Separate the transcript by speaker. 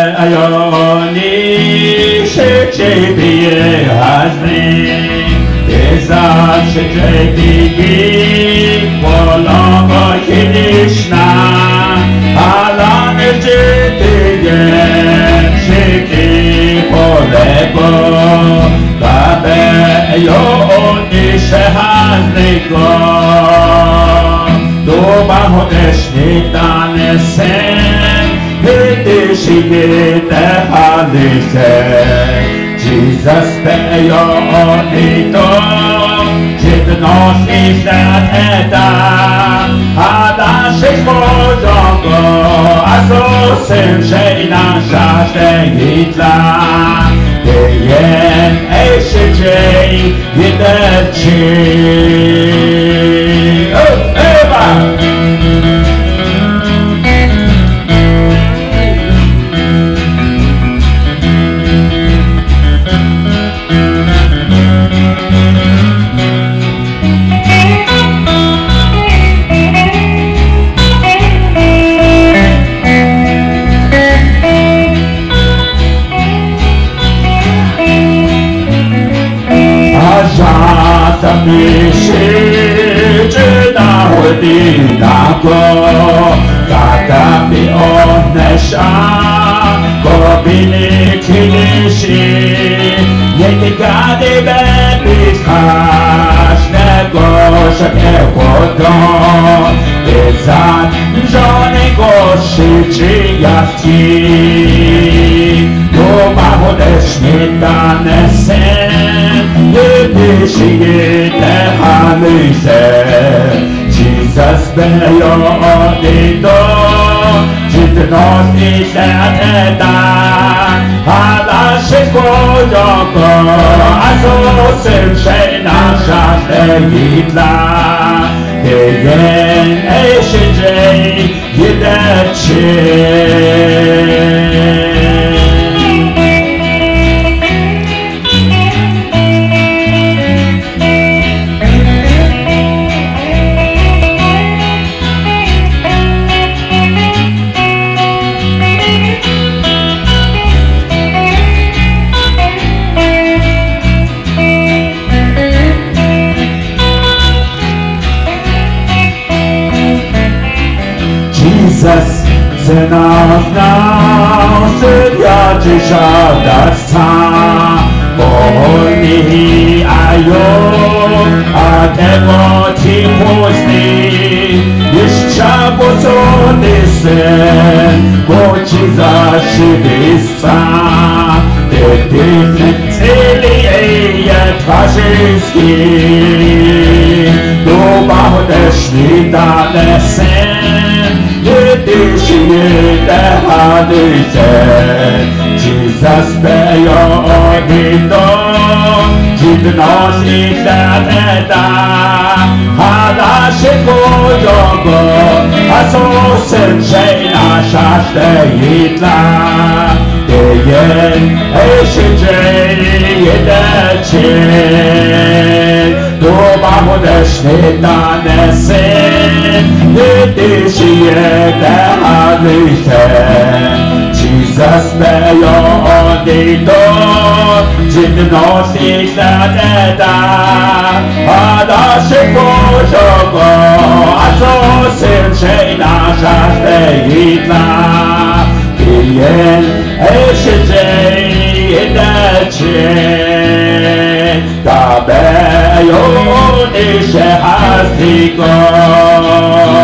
Speaker 1: Αγιονι σε ζει πιε Ζανδρη και ζατ σε ζει πικι πολλο και δισνα αλλα νεζε τι γεν σε κι πολεμο καθε Αγιονι σε Ζανδρη κο δομα χωρις ντανεςε Wydyszimy te hanysze Jesus te jo onito Jedno z nad eta A naszych młodzongo A so syn, że i nasza sztenitla Ty jen ej szybciej Jeden Όλοι τη ζωή του, να βρουν τη ζωή που μπορούν να βρουν τη ζωή του, Όλοι οι άνθρωποι που μπορούν να βρουν τη ζωή του, Όλοι οι άνθρωποι που μπορούν να βρουν του, Όλοι οι άνθρωποι Jesus beyo odito Jitnos isateta Hadashik koyoko Asosim sheina shashte yitla Tegen eishijay yidachi nas nauseia de Jadarsa Morni ayo Atemo ti posti Jeszcze pozony sen Bo de zaszybysa Dydyny celi eje twarzyski Duba odeszli dane sen Danesen Yedishiyete hadise Jesus beyo odito Jitnos isateta Hadashiko yogo Asosim sheina shashte yitla Deyen eishijay yedachin Doba hodesh nitanesin Yedishiyete hadise Jesus beyo odito Jitnos isateta Hadashiko yogo Asosim sheina shashte yitla Kiyen eishijay yedachin Zion is a happy God.